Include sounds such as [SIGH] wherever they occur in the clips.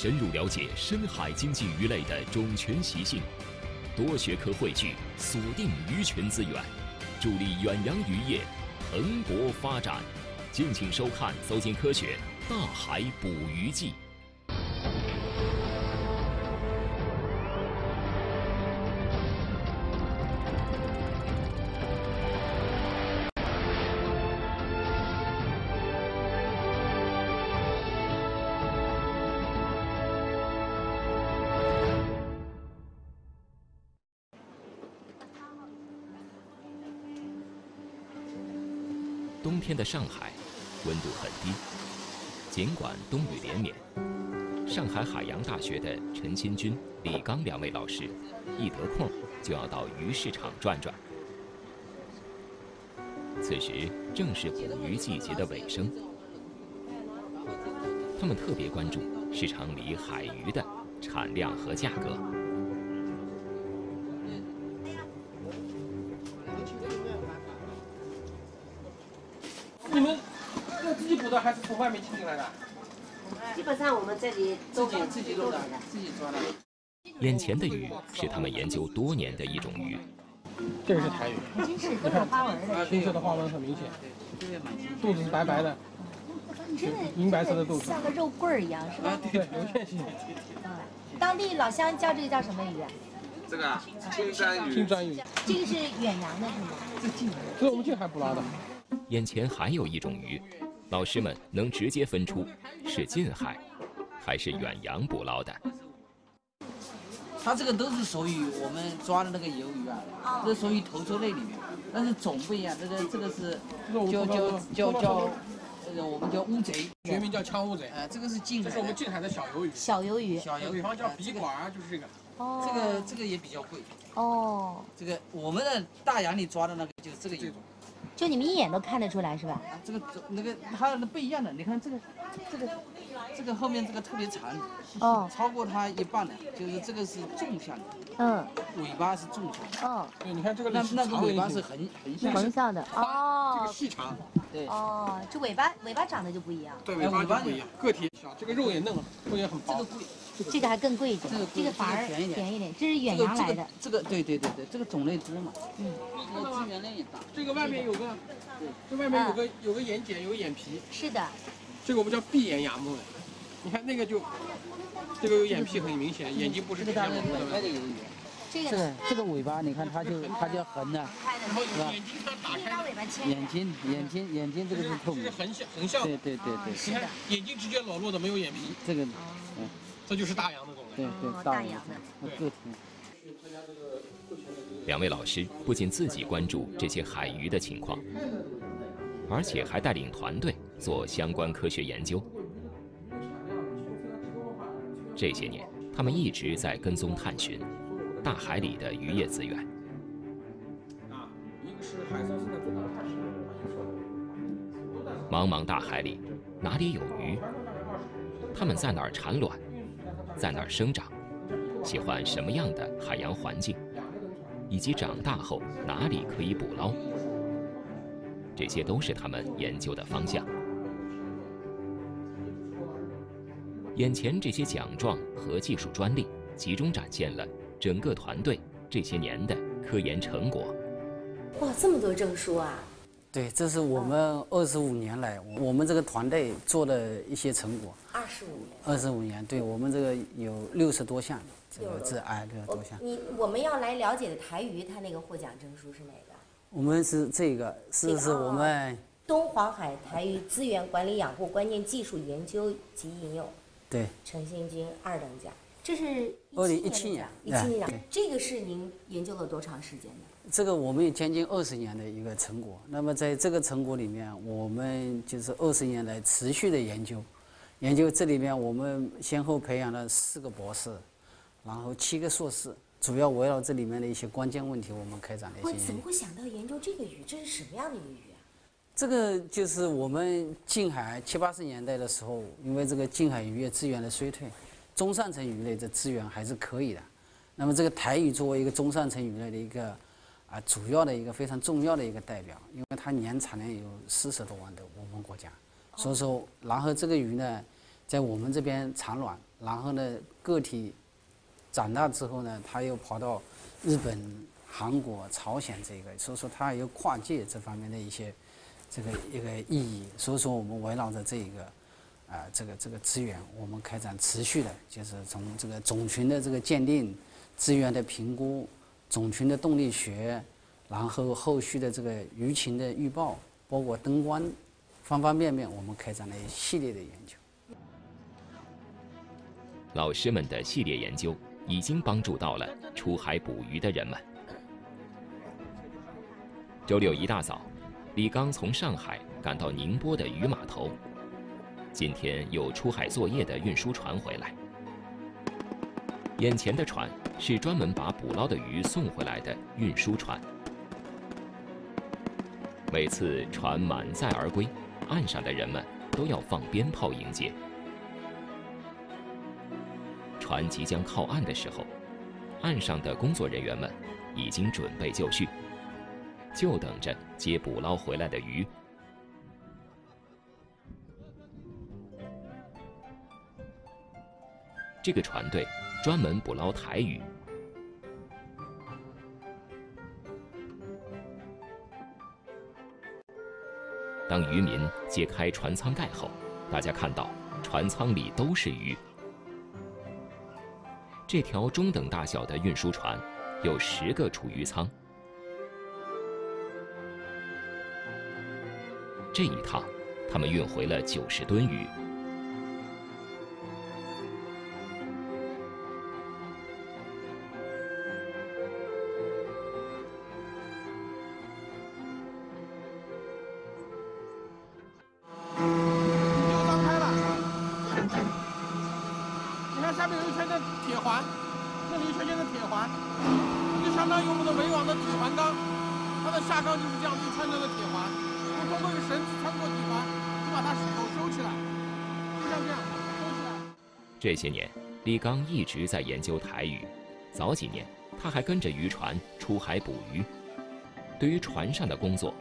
深入了解深海经济鱼类的种群习性，多学科汇聚，锁定鱼群资源，助力远洋渔业蓬勃发展。敬请收看《走进科学·大海捕鱼记》。天的上海，温度很低。尽管冬雨连绵，上海海洋大学的陈新军、李刚两位老师，一得空就要到鱼市场转转。此时正是捕鱼季节的尾声，他们特别关注市场里海鱼的产量和价格。还是从外面进进来的？基本上我们这里自己自己弄的，自己抓的。眼前的鱼是他们研究多年的一种鱼。这个是台鱼，金是都有花纹的，青色的花纹很明显，肚子是白白的，银白色的肚子，像个肉棍儿一样，是吧？对，流线型。嗯，当地老乡叫这个叫什么鱼？这个啊，青砖鱼。青砖鱼。这个是远洋的，是吗？这近，这是我们近海捕捞的。眼前还有一种鱼，老师们能直接分出是近海还是远洋捕捞的。它这个都是属于我们抓的那个鱿鱼啊，这属于头鳃类里面，但是种不一样。这个这个是叫叫叫叫，这个我们叫乌贼，学名叫枪乌贼。呃，这个是近海，这是我们近海的小鱿鱼。小鱿鱼。小鱿鱼，比方叫笔管啊，就是这个。哦。这个这个也比较贵。哦。这个我们的大洋里抓的那个就是这个鱼。就你们一眼都看得出来是吧？啊，这个那个它不一样的，你看这个，这个，这个后面这个特别长，哦，超过它一半的，就是这个是纵向的，嗯，尾巴是纵向的，哦，对，你看这个那那个尾巴是横横向，横向的，哦，这个细长，对，哦，这尾巴尾巴长得就不一样，对，尾巴就不一样，个体小，这个肉也嫩，肉也很薄，这个贵，这个还更贵一点，这个这个反而便宜便宜点，这是远洋来的，这个对对对对，这个种类多嘛，嗯，这个资源量也大，这个外面有个。这外面有个有个眼睑，有个眼皮。是的。这个我们叫闭眼牙目的，你看那个就，这个有眼皮很明显，眼睛不是直接蒙的。这个这个这个尾巴，你看它就 [LAUGHS] 它就横的，然后眼睛它打开。眼睛眼睛眼睛这个是透明。这是横向横向。对对对对。你看眼睛直接裸露的，没有眼皮。这个，嗯，这就是大洋的种类。对对，大洋的个体。两位老师不仅自己关注这些海鱼的情况，而且还带领团队做相关科学研究。这些年，他们一直在跟踪探寻大海里的渔业资源。茫茫大海里，哪里有鱼？它们在哪儿产卵？在哪儿生长？喜欢什么样的海洋环境？以及长大后哪里可以捕捞，这些都是他们研究的方向。眼前这些奖状和技术专利，集中展现了整个团队这些年的科研成果。哇，这么多证书啊！对，这是我们二十五年来我们这个团队做的一些成果。二十五年。二十五年，对我们这个有六十多项。这个致癌六十多项。你我们要来了解的台鱼，它那个获奖证书是哪个？我们是这个，是是我们东黄海台鱼资源管理养护关键技术研究及应用。对。陈新军二等奖，这是二零一七年。一七年奖，这个是您研究了多长时间的？这个我们有将近二十年的一个成果。那么在这个成果里面，我们就是二十年来持续的研究，研究这里面我们先后培养了四个博士。然后七个硕士，主要围绕这里面的一些关键问题，我们开展了一些。我怎么会想到研究这个鱼？这是什么样的一个鱼啊？这个就是我们近海七八十年代的时候，因为这个近海渔业资源的衰退，中上层鱼类的资源还是可以的。那么这个台鱼作为一个中上层鱼类的一个啊主要的一个非常重要的一个代表，因为它年产量有四十多万的我们国家，所以说然后这个鱼呢，在我们这边产卵，然后呢个体长大之后呢，它又跑到日本、韩国、朝鲜这个，所以说它有跨界这方面的一些这个一个意义，所以说我们围绕着这一个。啊，这个这个资源，我们开展持续的，就是从这个种群的这个鉴定、资源的评估、种群的动力学，然后后续的这个舆情的预报，包括灯光，方方面面，我们开展了一系列的研究。老师们的系列研究已经帮助到了出海捕鱼的人们。周六一大早，李刚从上海赶到宁波的鱼码头。今天有出海作业的运输船回来，眼前的船是专门把捕捞的鱼送回来的运输船。每次船满载而归，岸上的人们都要放鞭炮迎接。船即将靠岸的时候，岸上的工作人员们已经准备就绪，就等着接捕捞回来的鱼。这个船队专门捕捞台鱼。当渔民揭开船舱盖后，大家看到船舱里都是鱼。这条中等大小的运输船有十个储鱼舱。这一趟，他们运回了九十吨鱼。这些年，李刚一直在研究台鱼。早几年，他还跟着渔船出海捕鱼。对于船上的工作，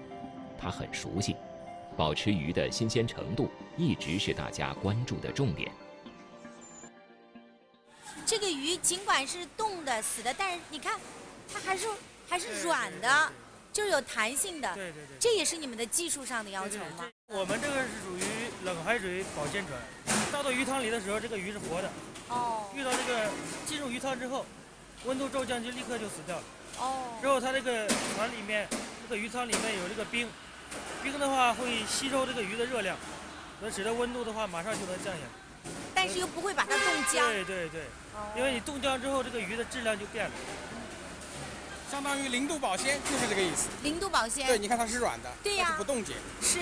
他很熟悉。保持鱼的新鲜程度一直是大家关注的重点。这个鱼尽管是冻的、死的，但是你看，它还是还是软的，就是有弹性的。对对对。这也是你们的技术上的要求吗？我们这个是属于冷海水保鲜船。倒到鱼塘里的时候，这个鱼是活的。哦。遇到这个进入鱼塘之后，温度骤降就立刻就死掉了。哦。之后它这个船里面，这个鱼舱里面有这个冰，冰的话会吸收这个鱼的热量，那使得温度的话马上就能降下来。但是又不会把它冻僵。对对对。因为你冻僵之后，这个鱼的质量就变了。相当于零度保鲜，就是这个意思。零度保鲜。对，你看它是软的。对呀。不冻结。是。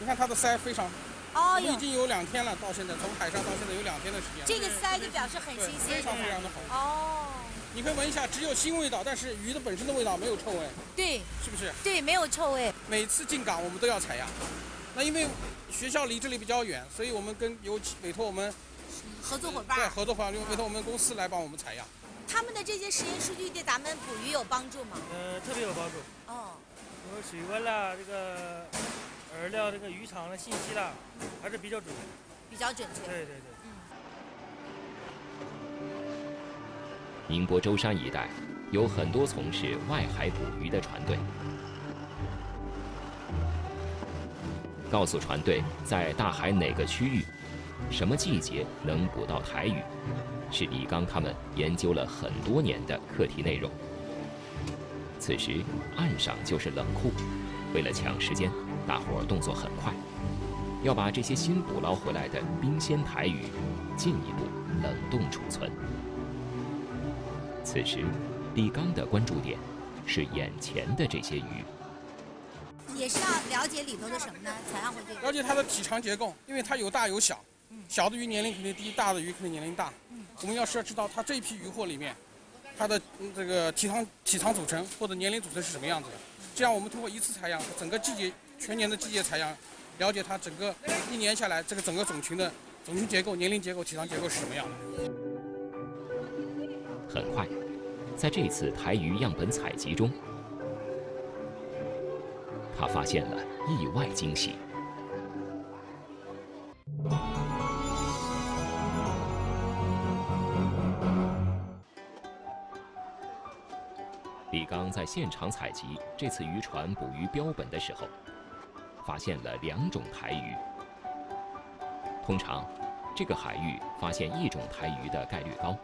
你看它的鳃非常。哦，已经有两天了，到现在从海上到现在有两天的时间。这个鳃就表示很新鲜，非常非常的好。哦，你可以闻一下，只有腥味道，但是鱼的本身的味道没有臭味。对，是不是？对，没有臭味。每次进港我们都要采样，那因为学校离这里比较远，所以我们跟有委托我们合作伙伴，对合作伙伴委托我们公司来帮我们采样。他们的这些实验数据对咱们捕鱼有帮助吗？呃，特别有帮助。哦，因为水温啦，这个。饵料这个渔场的信息啦，还是比较准的。比较准确。对对对。嗯。宁波舟山一带有很多从事外海捕鱼的船队。告诉船队在大海哪个区域、什么季节能捕到台鱼，是李刚他们研究了很多年的课题内容。此时岸上就是冷库，为了抢时间。大伙儿动作很快，要把这些新捕捞回来的冰鲜台鱼进一步冷冻储存。此时，李刚的关注点是眼前的这些鱼。也是要了解里头的什么呢？采样回去。了解它的体长结构，因为它有大有小。小的鱼年龄肯定低，大的鱼肯定年龄大。我们要是要知道它这一批鱼货里面，它的这个体长体长组成或者年龄组成是什么样子的，这样我们通过一次采样，整个季节。全年的季节采样，了解它整个一年下来这个整个种群的种群结构、年龄结构、体长结构是什么样的。很快，在这次台鱼样本采集中，他发现了意外惊喜。在现场采集这次渔船捕鱼标本的时候，发现了两种台鱼。通常，这个海域发现一种台鱼的概率高。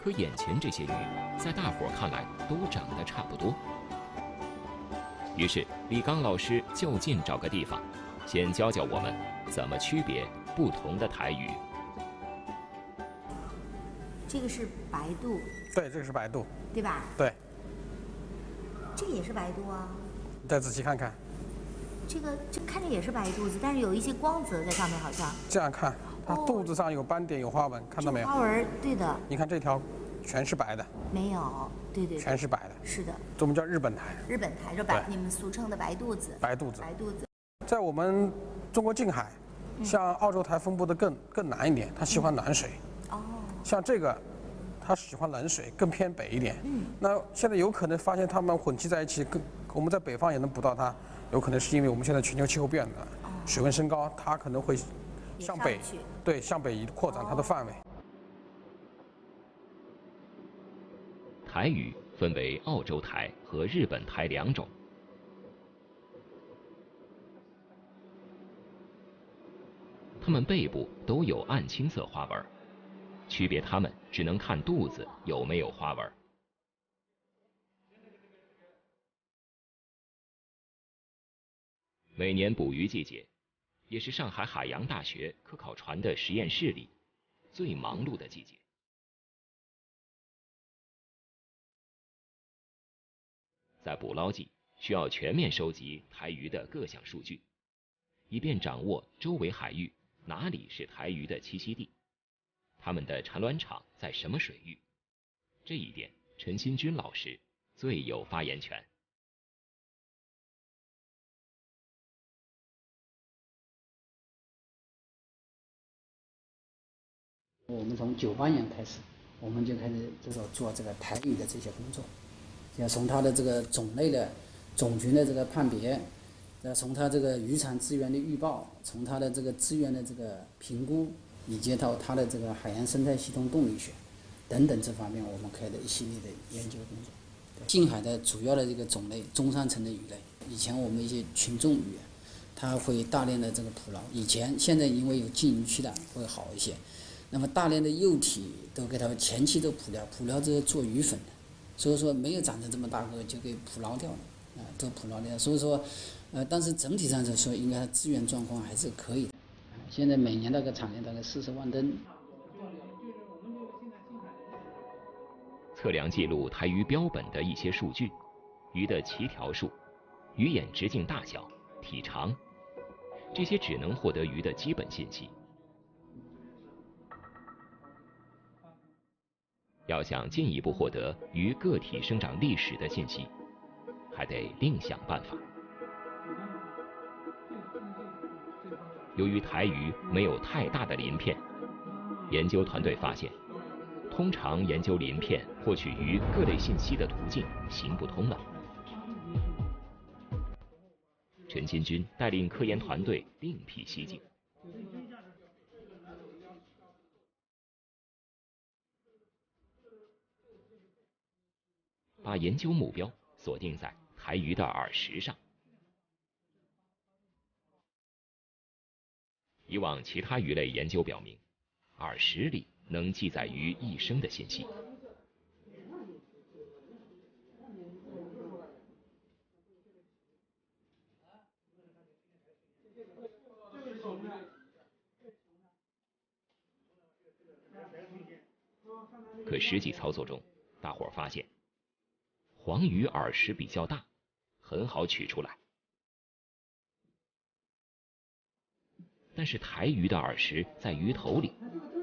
可眼前这些鱼，在大伙儿看来都长得差不多。于是李刚老师就近找个地方，先教教我们怎么区别不同的台鱼。这个是白肚。对，这个是白肚。对吧？对。这个也是白肚啊。你再仔细看看。这个这看着也是白肚子，但是有一些光泽在上面，好像。这样看，它肚子上有斑点，有花纹，看到没有？花纹，对的。你看这条，全是白的。没有，对对。全是白的。是的。这我们叫日本台。日本台，就白，你们俗称的白肚子。白肚子。白肚子。在我们中国近海，像澳洲台分布的更更南一点，它喜欢暖水。哦。像这个，它喜欢冷水，更偏北一点。嗯。那现在有可能发现它们混迹在一起，更我们在北方也能捕到它。有可能是因为我们现在全球气候变暖，水温升高，它可能会向北，对，向北移扩展它的范围。台鱼分为澳洲台和日本台两种，它们背部都有暗青色花纹，区别它们只能看肚子有没有花纹。每年捕鱼季节，也是上海海洋大学科考船的实验室里最忙碌的季节。在捕捞季，需要全面收集台鱼的各项数据，以便掌握周围海域哪里是台鱼的栖息地，他们的产卵场在什么水域。这一点，陈新军老师最有发言权。我们从九八年开始，我们就开始就说做这个台语的这些工作，要从它的这个种类的种群的这个判别，要从它这个渔产资源的预报，从它的这个资源的这个评估，以及到它的这个海洋生态系统动力学等等这方面，我们开的一系列的研究工作。近海的主要的这个种类中上层的鱼类，以前我们一些群众鱼，它会大量的这个捕捞，以前现在因为有禁渔区的会好一些。那么大量的幼体都给它前期都捕掉，捕掉之后做鱼粉，所以说没有长成这么大个就给捕捞掉了，啊，都捕捞掉。所以说，呃，但是整体上来说，应该资源状况还是可以的。现在每年那个产量大概四十万吨。测量记录台鱼标本的一些数据，鱼的鳍条数、鱼眼直径大小、体长，这些只能获得鱼的基本信息。要想进一步获得鱼个体生长历史的信息，还得另想办法。由于台鱼没有太大的鳞片，研究团队发现，通常研究鳞片获取鱼各类信息的途径行不通了。陈新军带领科研团队另辟蹊径。把研究目标锁定在台鱼的耳石上。以往其他鱼类研究表明，耳石里能记载鱼一生的信息。可实际操作中，大伙儿发现。黄鱼耳石比较大，很好取出来。但是台鱼的耳石在鱼头里，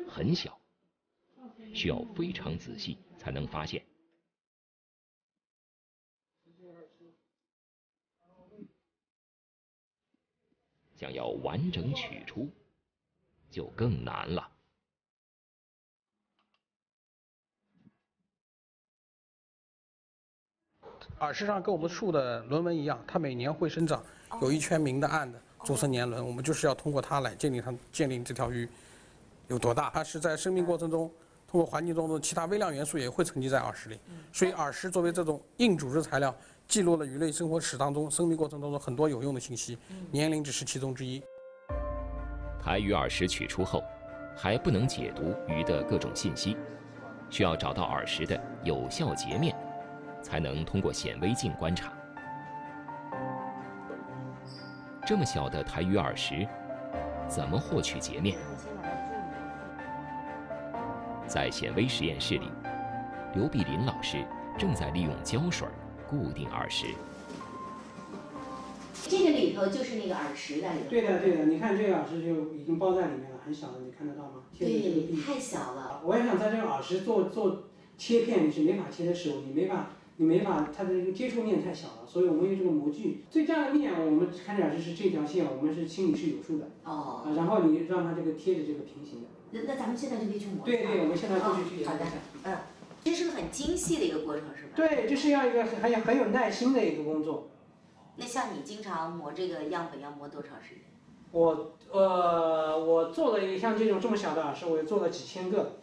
很小，需要非常仔细才能发现。想要完整取出，就更难了。耳石上跟我们树的轮纹一样，它每年会生长，有一圈明的暗的，组成年轮。我们就是要通过它来鉴定它鉴定这条鱼有多大。它是在生命过程中，通过环境中的其他微量元素也会沉积在耳石里。所以耳石作为这种硬组织材料，记录了鱼类生活史当中、生命过程当中很多有用的信息。年龄只是其中之一。台鱼耳石取出后，还不能解读鱼的各种信息，需要找到耳石的有效截面，才能通过显微镜观察。这么小的台鱼耳石，怎么获取截面？在显微实验室里，刘碧林老师正在利用胶水固定耳石。这个里头就是那个耳石在里面。对的，对的，你看这个耳石就已经包在里面了，很小的，你看得到吗？对，太小了。我也想在这个耳石做做切片，你是没法切的手，你没法，你没法，它的这个接触面太小了，所以我们用这个模具，最佳的面我们看耳石是这条线，我们是心里是有数的。哦。啊，然后你让它这个贴着这个平行的。那那咱们现在就可以去磨。对对，我们现在过去去好的，嗯，这是个很精细的一个过程，是吧？对，这是要一个很很很有耐心的一个工作。那像你经常磨这个样本要磨多长时间？我呃，我做了一像这种这么小的耳饰，我做了几千个。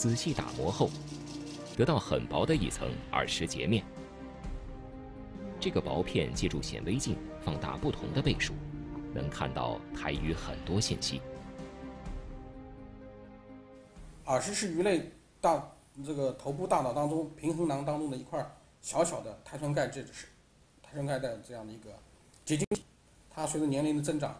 仔细打磨后，得到很薄的一层耳石截面。这个薄片借助显微镜放大不同的倍数，能看到台鱼很多信息。耳石是鱼类大。这个头部大脑当中平衡囊当中的一块小小的胎存钙质是胎存钙的这样的一个结晶体，它随着年龄的增长，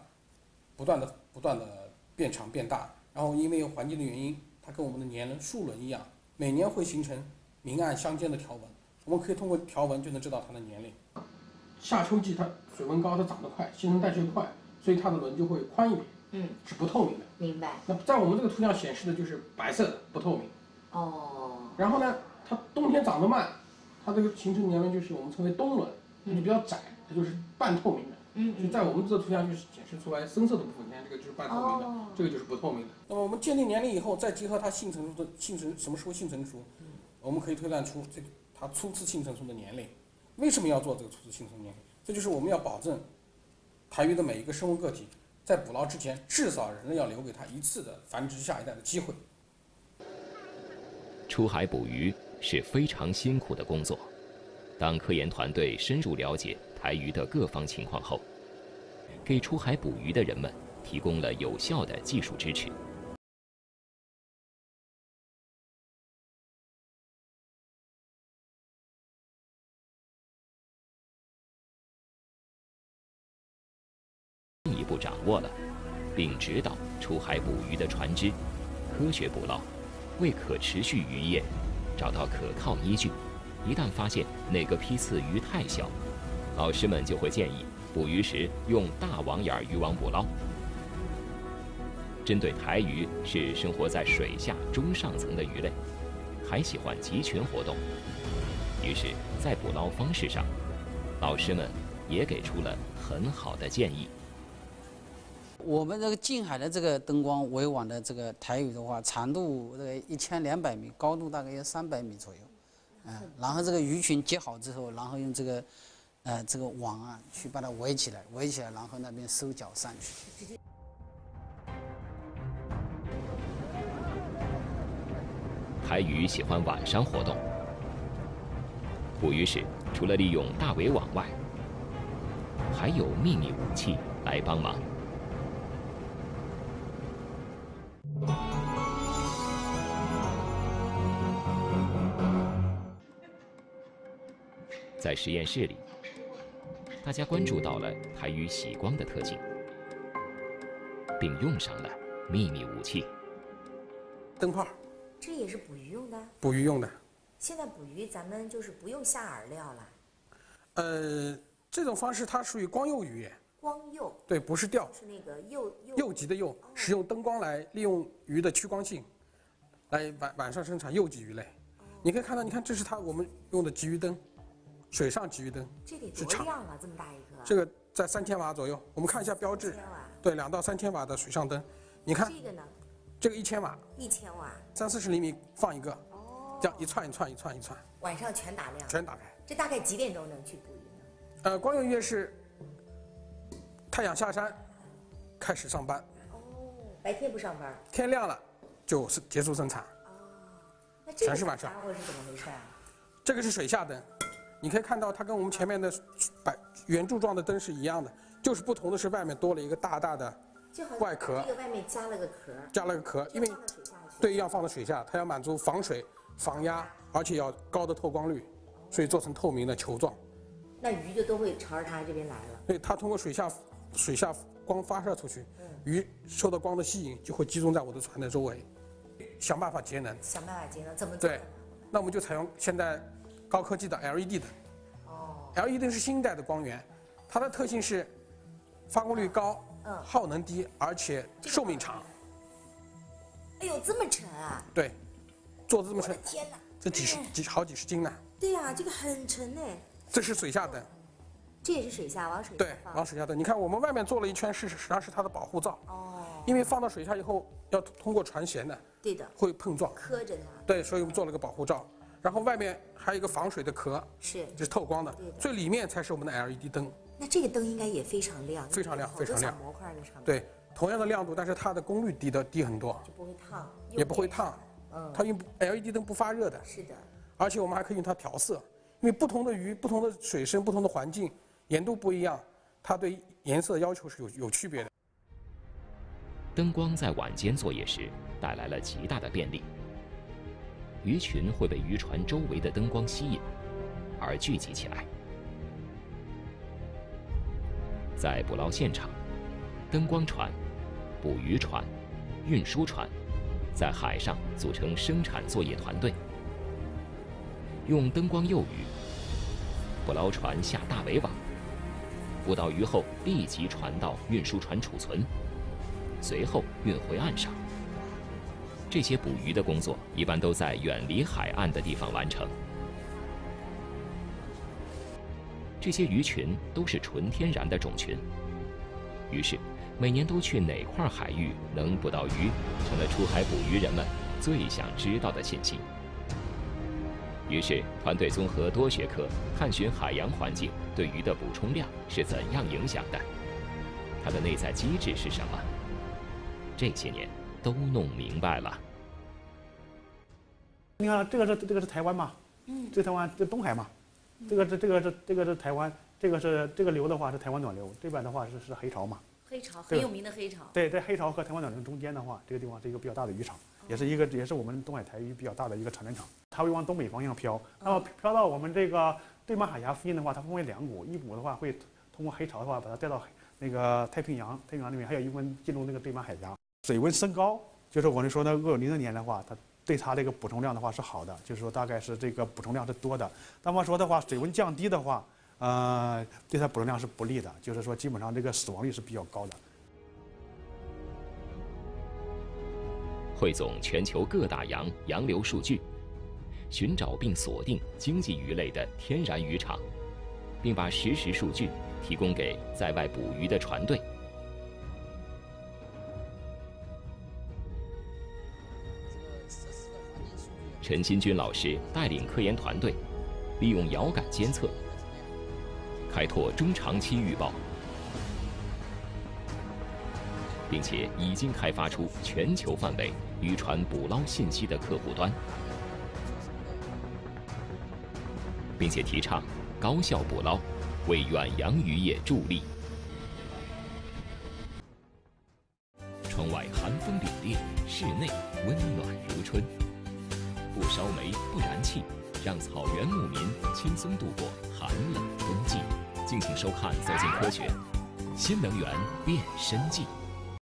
不断的不断的变长变大，然后因为环境的原因，它跟我们的年轮树轮一样，每年会形成明暗相间的条纹，我们可以通过条纹就能知道它的年龄。夏秋季它水温高，它长得快，新陈代谢快，所以它的轮就会宽一点，嗯，是不透明的。明白。那在我们这个图像显示的就是白色的，不透明。哦。然后呢，它冬天长得慢，它这个形成年轮就是我们称为冬轮，它就比较窄，它就是半透明的。嗯就在我们这个图像就是显示出来深色的部分，你看这个就是半透明的，这个就是不透明的。那么我们鉴定年龄以后，再结合它性成熟的性成什么时候性成熟，我们可以推断出这个它初次性成熟的年龄。为什么要做这个初次性成熟年龄？这就是我们要保证台鱼的每一个生物个体在捕捞之前，至少人类要留给它一次的繁殖下一代的机会。出海捕鱼是非常辛苦的工作。当科研团队深入了解台鱼的各方情况后，给出海捕鱼的人们提供了有效的技术支持。进一步掌握了，并指导出海捕鱼的船只科学捕捞。为可持续渔业找到可靠依据，一旦发现哪个批次鱼太小，老师们就会建议捕鱼时用大网眼渔网捕捞。针对台鱼是生活在水下中上层的鱼类，还喜欢集群活动，于是，在捕捞方式上，老师们也给出了很好的建议。我们这个近海的这个灯光围网的这个台鱼的话，长度这个一千两百米，高度大概有三百米左右，嗯，然后这个鱼群结好之后，然后用这个，呃，这个网啊去把它围起来，围起来，然后那边收脚上去。台鱼喜欢晚上活动，捕鱼时除了利用大围网外，还有秘密武器来帮忙。在实验室里，大家关注到了台鱼洗光的特性，并用上了秘密武器——灯泡。这也是捕鱼用的。捕鱼用的。现在捕鱼咱们就是不用下饵料了。呃，这种方式它属于光诱渔业。光诱。对，不是钓。是那个诱诱。诱集的诱，使用灯光来利用鱼的趋光性，来晚晚上生产诱极鱼类。你可以看到，你看这是它我们用的鲫鱼灯。水上鲫鱼灯这得多亮啊！这么大一个，这个在三千瓦左右。我们看一下标志，对，两到三千瓦的水上灯。你看这个呢？这个一千瓦。一千瓦。三四十厘米放一个。哦。这样一串一串一串一串。晚上全打亮。全打开。这大概几点钟能去捕鱼呢？呃，光有鱼是太阳下山开始上班。哦，白天不上班。天亮了就是结束生产。哦，那这个是晚上。家伙是怎么回事啊？这个是水下灯，你可以看到它跟我们前面的白圆柱状的灯是一样的，就是不同的是外面多了一个大大的外壳。这个外面加了个壳。加了个壳，因为对要放到水下，它要满足防水、防压，而且要高的透光率，所以做成透明的球状。那鱼就都会朝着它这边来了。对，它通过水下水下光发射出去，鱼受到光的吸引，就会集中在我的船的周围，想办法节能。想办法节能，怎么对？那我们就采用现在高科技的 LED 灯。哦。LED 是新一代的光源，它的特性是发光率高，嗯，耗能低，而且寿命长。哎呦，这么沉啊！对，做的这么沉。天哪！这几十几好几十斤呢。对呀，这个很沉呢。这是水下灯，这也是水下往水对，往水下灯。你看，我们外面做了一圈，是实际上是它的保护罩。哦。因为放到水下以后，要通过船舷的。对的。会碰撞。磕着它。对，所以我们做了个保护罩，然后外面还有一个防水的壳。是。就是透光的。最里面才是我们的 LED 灯。那这个灯应该也非常亮。非常亮，非常亮。模块的上面。对，同样的亮度，但是它的功率低的低很多。就不会烫。也不会烫。嗯。它用 LED 灯不发热的。是的。而且我们还可以用它调色。因为不同的鱼、不同的水深、不同的环境，盐度不一样，它对颜色的要求是有有区别的。灯光在晚间作业时带来了极大的便利，鱼群会被渔船周围的灯光吸引，而聚集起来。在捕捞现场，灯光船、捕鱼船、运输船，在海上组成生产作业团队。用灯光诱鱼，捕捞船下大围网，捕到鱼后立即传到运输船储存，随后运回岸上。这些捕鱼的工作一般都在远离海岸的地方完成。这些鱼群都是纯天然的种群，于是每年都去哪块海域能捕到鱼，成了出海捕鱼人们最想知道的信息。于是，团队综合多学科，探寻海洋环境对鱼的补充量是怎样影响的，它的内在机制是什么？这些年都弄明白了。你看，这个是这个是台湾嘛？嗯。这台湾这东海嘛？这个这这个是这个是台湾，这个是这个流的话是台湾暖流，这边的话是是黑潮嘛？黑潮很有名的黑潮。对，在黑潮和台湾暖流中间的话，这个地方是一个比较大的渔场。也是一个，也是我们东海台鱼比较大的一个产卵场。它会往东北方向飘，那么飘到我们这个对马海峡附近的话，它分为两股，一股的话会通过黑潮的话把它带到那个太平洋，太平洋里面还有一部分进入那个对马海峡。水温升高，就是我们说的恶有零的年的话，它对它这个补充量的话是好的，就是说大概是这个补充量是多的。那么说的话，水温降低的话，呃，对它补充量是不利的，就是说基本上这个死亡率是比较高的。汇总全球各大洋洋流数据，寻找并锁定经济鱼类的天然渔场，并把实时数据提供给在外捕鱼的船队。陈新军老师带领科研团队，利用遥感监测，开拓中长期预报。并且已经开发出全球范围渔船捕捞信息的客户端，并且提倡高效捕捞，为远洋渔业助力。窗外寒风凛冽，室内温暖如春。不烧煤，不燃气，让草原牧民轻松度过寒冷冬季。敬请收看《走进科学》，新能源变身记。